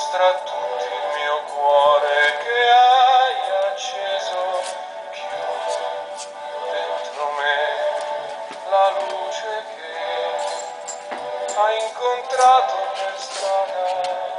mostra a il mio cuore che hai acceso chiuso dentro me la luce che hai incontrato per strada.